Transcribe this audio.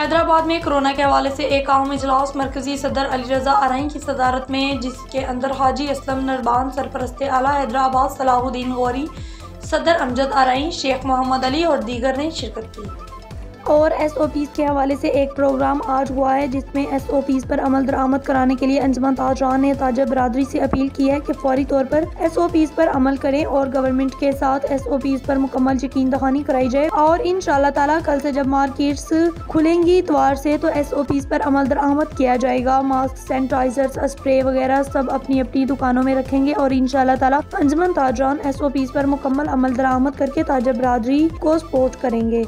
फैसलाबाद में कोरोना के हवाले से एक अहम इजलास मरकजी सदर अली रजा आरई की सदारत में, जिसके अंदर हाजी असलम नरबान सरपरस्त आला हैदराबाद सलाहुद्दीन गौरी, सदर अमजद आरई, शेख मोहम्मद अली और दीगर ने शिरकत की। और एस के हवाले से एक प्रोग्राम आज हुआ है, जिसमें एस पर अमल दरामद कराने के लिए अंजमन ताजरान ने ताज़ा बरदरी से अपील की है कि फौरी तौर पर एस पर अमल करें और गवर्नमेंट के साथ एस पर मुकम्मल यकीन दहानी कराई जाए। और इन ताला, कल से जब मार्केट्स खुलेंगी इतवार से तो एस पर अमल दरामद किया जाएगा। मास्क सैनिटाइजर स्प्रे वगैरह सब अपनी अपनी दुकानों में रखेंगे और इन ताला अंजमन ताजरान एस पर मुकम्मल अमल दरामद करके ताज़ा बरदरी को सपोर्ट करेंगे।